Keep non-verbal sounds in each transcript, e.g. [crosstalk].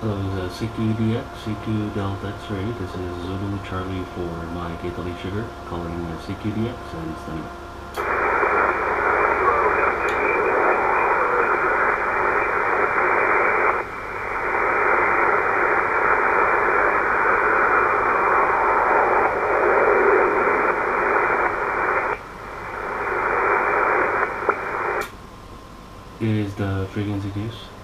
Hello, uh, CQDX, CQ Delta X-ray. This is Zulu Charlie for my Italy Sugar, calling CQDX and standing by. Is the frequency use?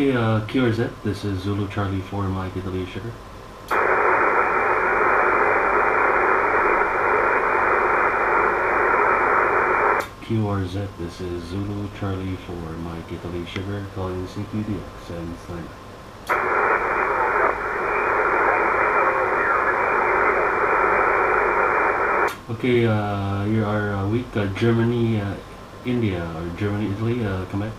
Okay, uh, QRZ, this is Zulu Charlie 4 Mike Italy Sugar. QRZ, this is Zulu Charlie 4 Mike Italy Sugar, calling CQDX and sign. Okay, uh, you are uh, uh, Germany, uh, India, or Germany, Italy, uh, come back.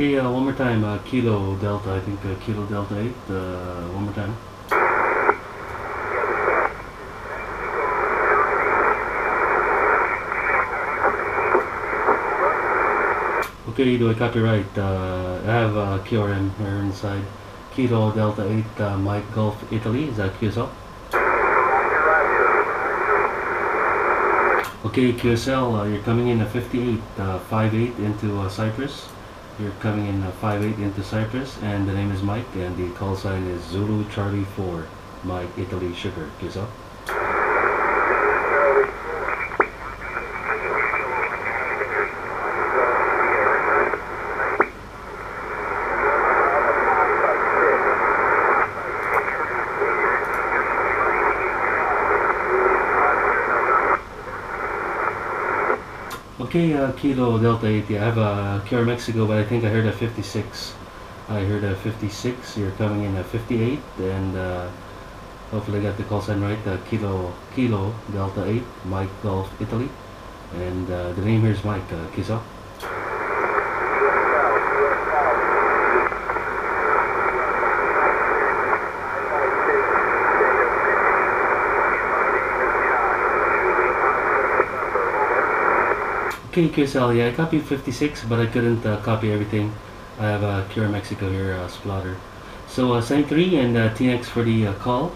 Okay, uh, one more time, uh, Kilo Delta, I think uh, Kilo Delta 8, uh, one more time. Okay, do I copy right? Uh, I have uh, QRM here inside. Kilo Delta 8, uh, Mike Golf Italy, is that QSL? Okay, QSL, you're coming in at 58, uh, 58 into Cyprus. You're coming in uh, 58 into Cyprus, and the name is Mike, and the call sign is Zulu Charlie 4, Mike Italy Sugar. QSL? Okay, uh, Kilo Delta 8, I have a QR Mexico, but I think I heard a 56. I heard a 56, you're coming in at 58, and uh, hopefully I got the call sign right, uh, Kilo, Kilo Delta 8, Mike Golf Italy, and uh, the name here is Mike, uh. Okay, QSL, yeah, I copied 56, but I couldn't uh, copy everything. I have uh, Cure Mexico here, uh, Splatter. So, uh, sign 3 and uh, TX for the uh, call.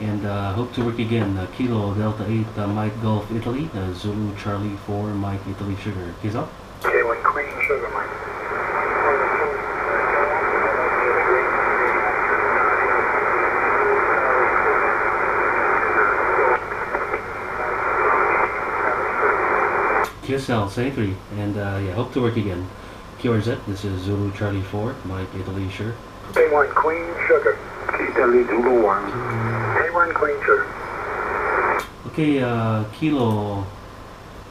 And uh, hope to work again. Uh, Kilo Delta 8, uh, Mike Golf Italy, uh, Zulu Charlie 4, Mike Italy Sugar. Keys up. Okay, one Queen Sugar, Mike. QSL, sign 3. And uh, yeah, hope to work again. QRZ, this is Zulu Charlie 4, Mike Italy. Okay, one Queen Sugar. Italy Zulu 1. Okay, one Queen Sugar. Okay, uh, Kilo,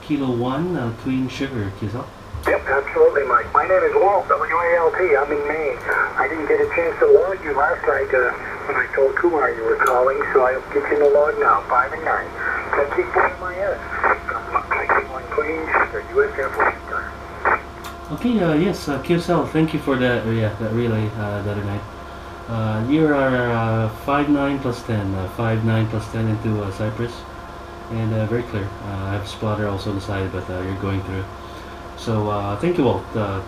Kilo 1, uh, Queen Sugar. Up. Yep, absolutely, Mike. My name is Walt, W-A-L-T. I'm in Maine. I didn't get a chance to log you last night uh, when I told Kumar you were calling, so I'll get you in the log now, 5 and 9. Can keep getting my. Okay, uh, yes, uh, QSL, thank you for that, yeah, that relay uh, the other night. Uh, you are uh, 5-9 plus 10, uh, 5-9 plus 10 into uh, Cyprus, and very clear. I have Splatter also on the side, but you're going through. So, thank you, all.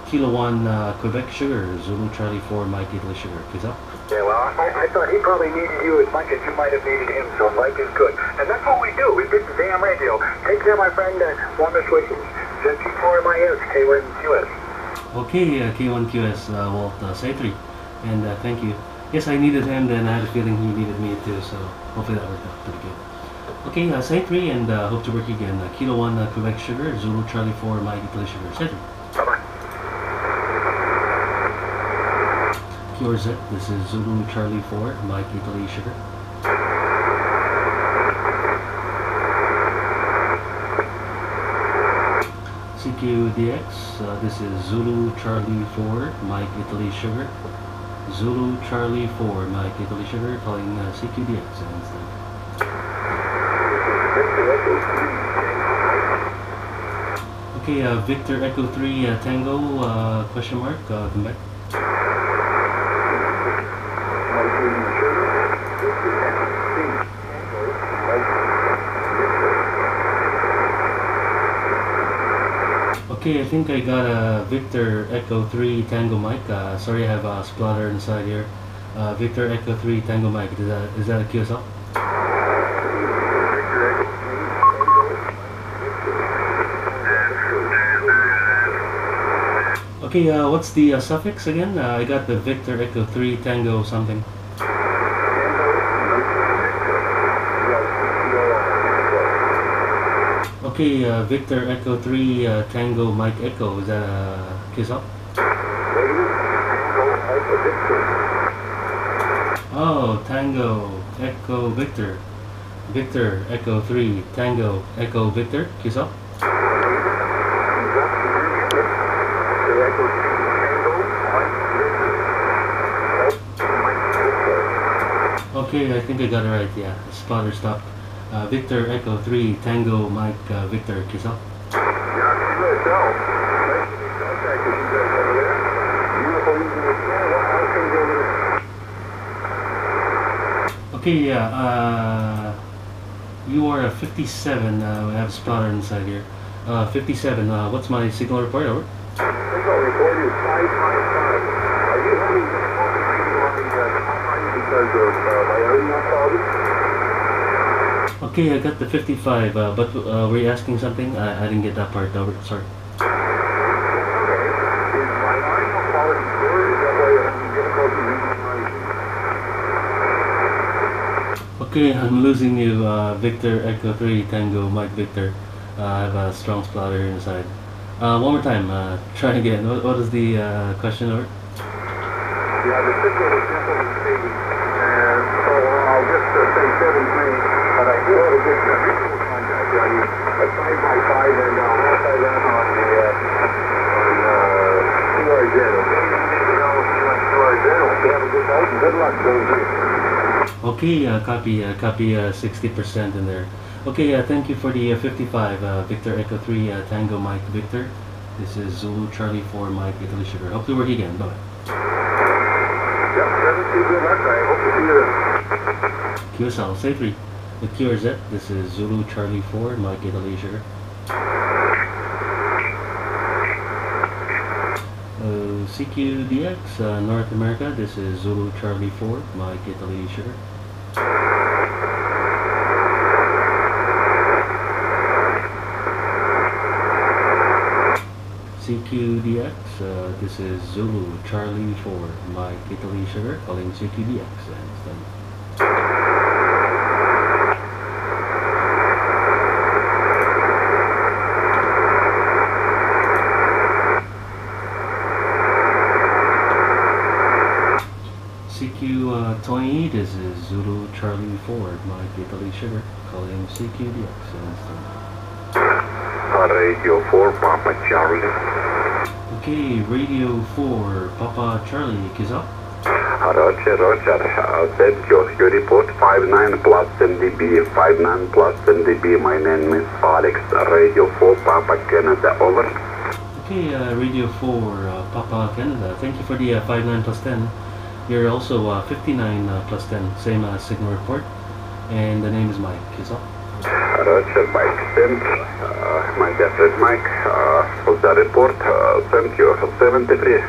Kilo 1 uh, Quebec Sugar, Zulu Charlie 4 Mike Italy Sugar. Out. Yeah, well, I, I thought he probably needed you as much as you might have needed him, so Mike is good. And that's what we do. We get the damn radio. Take care, my friend. Uh, warmest wishes. ZC4MIS, K1QS. Okay, uh, K1QS, uh, Walt, uh, 3, and uh, thank you. Yes, I needed him, and I had a feeling he needed me too, so hopefully that worked out pretty good. Okay, uh, 3, and uh, hope to work again. Uh, Kilo 1 uh, Quebec Sugar, Zulu Charlie 4 Mike Sugar. Say 3. Bye-bye. This is Zulu Charlie 4, Mike Italy Sugar. CQDX, uh, this is Zulu Charlie 4, Mike Italy Sugar. Zulu Charlie 4, Mike Italy Sugar, calling uh, CQDX. Okay, uh, Victor Echo 3 uh, Tango, uh, question mark, uh, come back. Okay, I think I got a Victor Echo 3 Tango mic. Uh, sorry, I have a splatter inside here. Uh, Victor Echo 3 Tango mic. Is that is that a QSL? Okay, uh, what's the uh, suffix again? Uh, I got the Victor Echo 3 Tango something. Okay, uh, Victor Echo 3 uh, Tango Mike Echo. Is that a QSL? Oh, Tango Echo Victor. Victor Echo 3 Tango Echo Victor. QSL? Okay, I think I got it right. Yeah, spotter stop. Uh, Victor Echo 3 Tango Mike uh, Victor QSL. Okay, yeah. Uh, you are a 57. Uh, we have spotter inside here. Uh, 57. Uh, what's my signal report? Over. Okay, I got the 55. Uh, but uh, were you asking something? I, I didn't get that part. Over. Sorry. Okay, I'm losing you, uh, Victor Echo 3 Tango Mike Victor. Uh, I have a strong splatter inside. Uh, one more time, uh, try again. What, what is the uh, question over? Yeah, the Okay, uh, copy, uh, copy uh, 60% in there. Okay, uh, thank you for the uh, 55, uh, Victor Echo 3 uh, Tango Mike Victor. This is Zulu Charlie 4 Mike Italy Sugar. Hope to work again. Bye. Yep, 17, good luck, I hope to see you. QSL, say 3. The QRZ, this is Zulu Charlie 4 Mike Sugar. Uh, CQDX, uh, North America, this is Zulu Charlie 4 Mike Sugar. CQDX, uh, this is Zulu Charlie 4 Mike Italy Sugar calling CQDX. And it's done. CQ uh, 28 this is Zulu Charlie 4 Mike Italy Sugar it's done. Radio 4, Papa Charlie. Okay, Radio 4 Papa Charlie, kiss up. Roger, Roger. Uh, thank you. You report 59 plus NDB, 59 plus NDB. My name is Alex. Radio 4, Papa Canada. Over. Okay, uh, Radio 4 uh, Papa Canada, thank you for the uh, 59 plus 10. You're also uh, 59 uh, plus 10, same signal report. And the name is Mike, kiss up. Roger, Mike. Thank uh, my dear friend Mike uh, for the report. Uh, thank you. 73.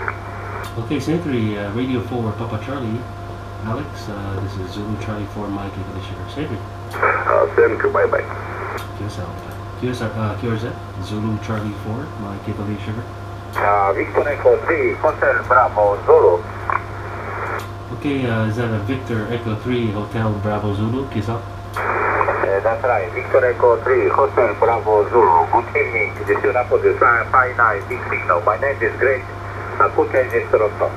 Okay, Sentry, uh, Radio 4 Papa Charlie. Alex, uh, this is Zulu Charlie 4 Mike English here. Sentry. Uh, thank you. Bye bye. QSL. QSL, uh, QRZ, Zulu Charlie 4 Mike Italy Sugar. Uh, Victor Echo 3, Hotel Bravo Zulu. Okay, uh, is that a Victor Echo 3 Hotel Bravo Zulu? Kiss up. Uh, that's right, Victor Echo 3, Hotel Bravo Zulu. Good evening, this is Rapo Design 59, big signal. My name is Greg. Uh, put in Toronto.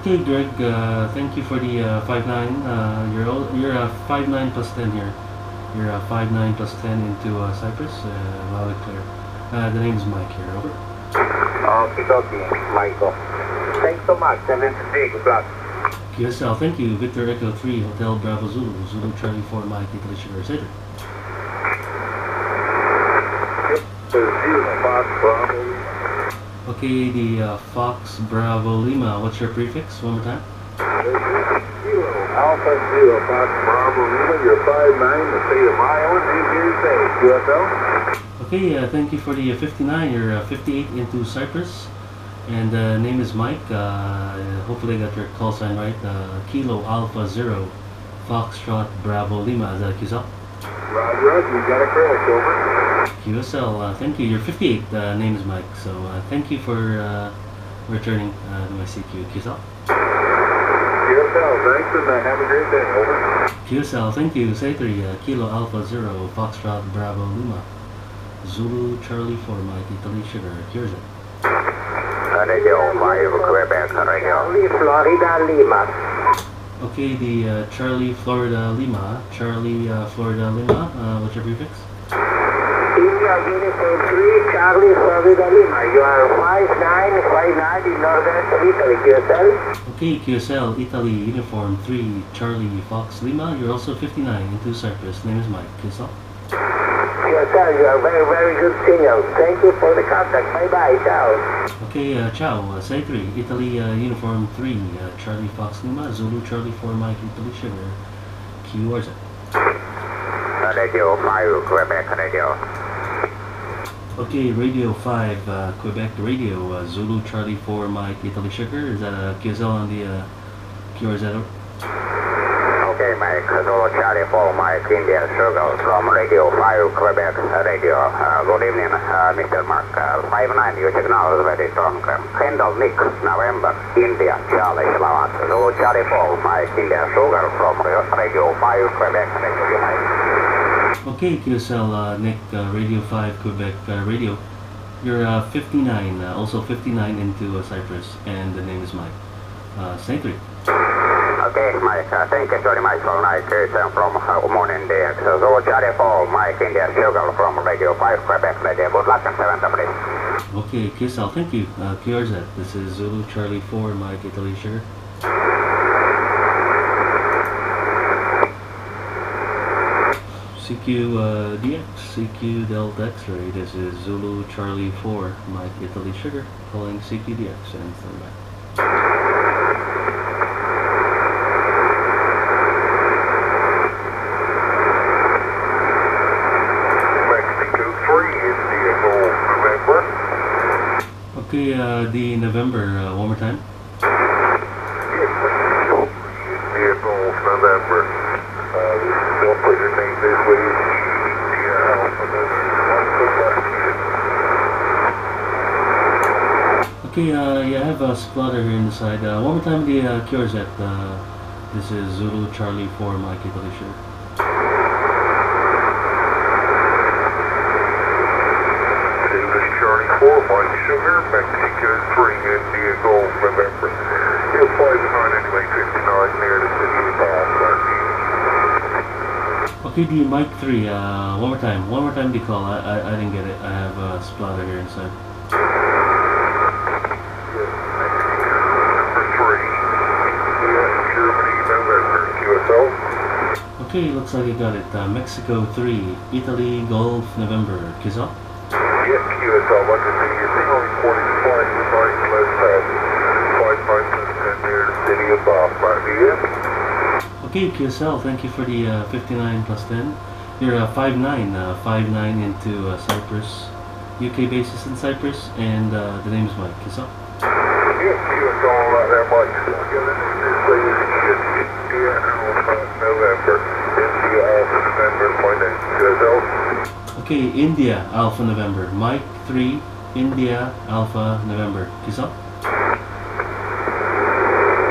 Okay, Greg, uh, thank you for the uh, 5-9. Uh, you're all, you're a 5-9 plus 10 here. You're a 5-9 plus 10 into uh, Cyprus. Uh, loud and clear. Uh, the name is Mike here. Over. Okay, okay, Michael. Thanks so much, and this is Jake. Good luck. Yes, thank you. Victor Echo 3, Hotel Bravo Zulu, Zulu Charlie 4, Mike, English University. Okay, the uh, Fox Bravo Lima, what's your prefix? One more time. Zero, Alpha Zero, Fox Bravo Lima, you're 5'9", the state of Iowa, here. Okay, uh, thank you for the uh, 59, you're 58 into Cyprus. And uh, name is Mike. Uh, hopefully I got your call sign right. Uh, Kilo Alpha Zero, Foxtrot Bravo Lima. Is that QSL? Roger, Roger, you got it correct, over. QSL, uh, thank you. You're 58. Uh, name is Mike. So uh, thank you for uh, returning uh, to my CQ. QSL. QSL, thanks, and have a great day, over. QSL, thank you. Say 3. Uh, Kilo Alpha Zero, Foxtrot Bravo Lima. Zulu Charlie 4 Mike Italy Sugar. Here's it. Radio 5 Quebec Radio. Charlie, Florida, Lima. Okay, the uh, Charlie Florida Lima. Charlie uh, Florida Lima. Uh, what's your prefix? India Uniform 3, Charlie, Florida, Lima. You are 5959 in northern Italy, QSL. Okay, QSL Italy Uniform 3 Charlie Fox Lima. You're also 59 into Cyprus. Name is Mike. QSL. QSL, you are very, very good signal. Thank you for the contact. Bye-bye, ciao. Okay, uh, ciao. Uh, say 3 Italy uh, Uniform 3 uh, Charlie Fox Lima. Zulu Charlie 4 Mike Italy Sugar. QRZ. Radio 5 Quebec Radio. Okay, Radio 5 uh, Quebec Radio. Uh, Zulu Charlie 4 Mike Italy Sugar. Is that a QSL on the uh, QRZ? Mike, Zulu Charlie 4 Mike Indian Sugar from Radio 5 Quebec Radio. Uh, good evening, uh, Mr. Mark. Uh, 5-9, your signal is very strong. Kendall Nick, November, India, Charlie Salamat. Zulu Charlie 4 Mike Indian Sugar from Radio 5 Quebec Radio. Okay, QSL uh, Nick uh, Radio 5 Quebec uh, Radio. You're uh, 59, uh, also 59 into uh, Cyprus, and the name is Mike. Uh, say 3. Okay, Mike, uh, thank you very much for night uh, from uh, morning day. So, Zulu Charlie 4 Mike Indian Sugar from Radio 5 Quebec Radio. Good luck and 7 please. Okay, QSL, thank you. Uh, QRZ, this is Zulu Charlie 4 Mike Italy Sugar. CQ uh, DX, CQ Delta X-ray, this is Zulu Charlie 4 Mike Italy Sugar, calling CQ DX and stand by. Mexico 3, India Gold, November. Okay, uh, the November, uh, one more time. Yes, Mexico 3, India Gold, November. Don't put your name this way, India Alpha, November. Okay, uh, yeah, I have a splatter here in the side. Uh, one more time the uh. Uh, this is Zulu Charlie 4 Mike Italy Sugar. Davis Charlie 4, Mike Sugar, Mexico 3, India Gold, November. You're 5 anyway, 59 near the city of Boston. Okay, the Mike 3, uh, one more time. One more time the call. I, I, I didn't get it. I have a splatter here inside. Number 3, India, Germany, November, QSL. Okay, looks like I got it. Uh, Mexico 3, Italy Golf November. Kizal? Yes, QSL, like I say, your signal reporting flight with nine less pass. 5 9 near the city of Boston. Yes? Okay, QSL, thank you for the uh, 59 plus 10. You're uh, 5'9", uh, 5'9 into uh, Cyprus. UK basis in Cyprus, and uh, the name is Mike. QSL, like that much. This way India November. India Alpha November, my name, QSL. Okay, India Alpha November. Mike 3, India Alpha November. Kizal?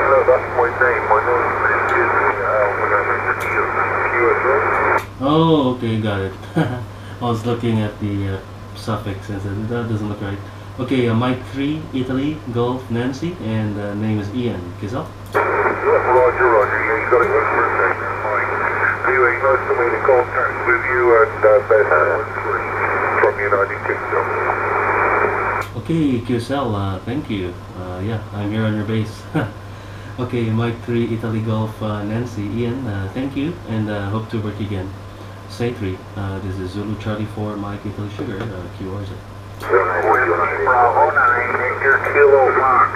No, that's my name. My name is India Alpha Oh, okay, got it. [laughs] I was looking at the uh, suffix and said, that doesn't look right. Okay, uh, Mike 3, Italy, Golf, Nancy, and uh, name is Ian. Kizal? Yeah, Roger, Roger. Yeah, you got it right a second, Mike. Anyway, nice to make a contact with you and uh, Alan 3 from United Kingdom. Okay, QSL, uh, thank you. Uh, yeah, I'm here on your base. [laughs] okay, Mike 3, Italy Golf, uh, Nancy, Ian, uh, thank you, and uh, hope to work again. Say 3, uh, this is Zulu Charlie 4, Mike Italy Sugar, uh, QRZ. Bravo 9, Victor Kilo Fox.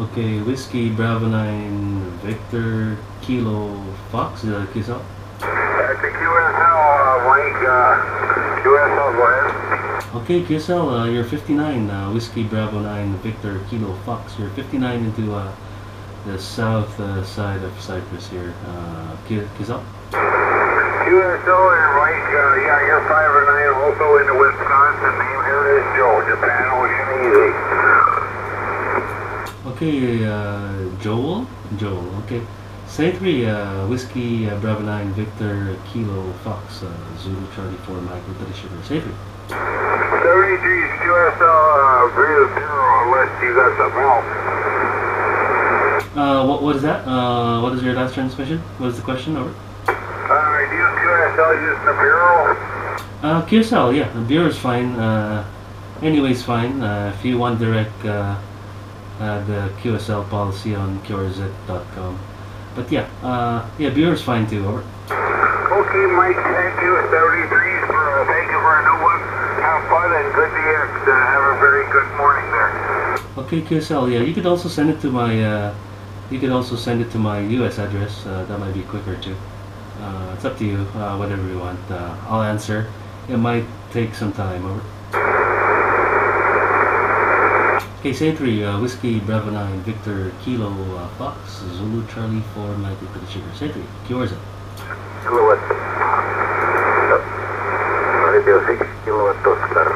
Okay, Whiskey Bravo 9 Victor Kilo Fox, a QSL? That's a QSL, uh, Mike, uh, QSL, go ahead. Okay, QSL, uh, you're 59, uh, Whiskey Bravo 9 Victor Kilo Fox. You're 59 into uh, the south uh, side of Cyprus here. Uh, Q- QSL? QSL and Mike, uh, yeah, you're 5 or 9, also into Wisconsin. Name here is Joe, Japan Ocean Easy. Okay, uh, Joel? Joel, okay. Say 3, uh, Whiskey uh, Bravo 9 Victor Kilo Fox, uh, Zulu Charlie 4 Michael British Sugar. Say 3. 73 QSL, uh, Real Zero, unless you got something else. Uh, what, what is that? Uh, what is your last transmission? What is the question? Over. Uh, do you QSL using the Bureau? Uh, QSL, yeah, the beer is fine. Uh, anyways, fine. Uh, if you want direct uh, uh, the QSL policy on QRZ.com. But yeah, uh, yeah, beer is fine too. Over. Okay, Mike, thank you. 73 for, uh, thank you for a new one. Have fun and good DX. Uh, have a very good morning there. Okay, QSL, yeah, you could also send it to my. Uh, you could also send it to my US address. Uh, that might be quicker too. Uh, it's up to you. Uh, whatever you want. Uh, I'll answer. It might take some time. Over. Okay, say three. Uh, Whiskey Bravo 9 Victor Kilo uh, Fox Zulu Charlie 4 Michael Peter Sugar. Three. QRZ. Kilowatt. Radio 6 kilowatt Oscar.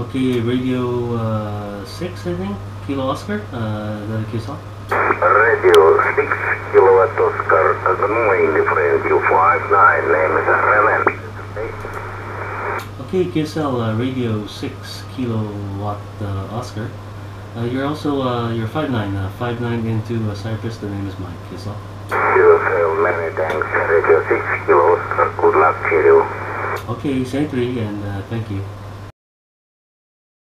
Okay, Radio uh, 6, I think. Kilo Oscar. Uh, that a QSL? Radio 6 kilowatt Oscar. Good morning, different Q59. Name is Renan. Okay, QSL uh, Radio 6 kilowatt uh, Oscar. Uh, you're also uh, you're 5'9", uh, 5'9 into Cyprus. The name is Mike. QSL. QSL, many thanks. Radio 6 kilo Oscar. Good luck to you. Okay, three, and uh, thank you.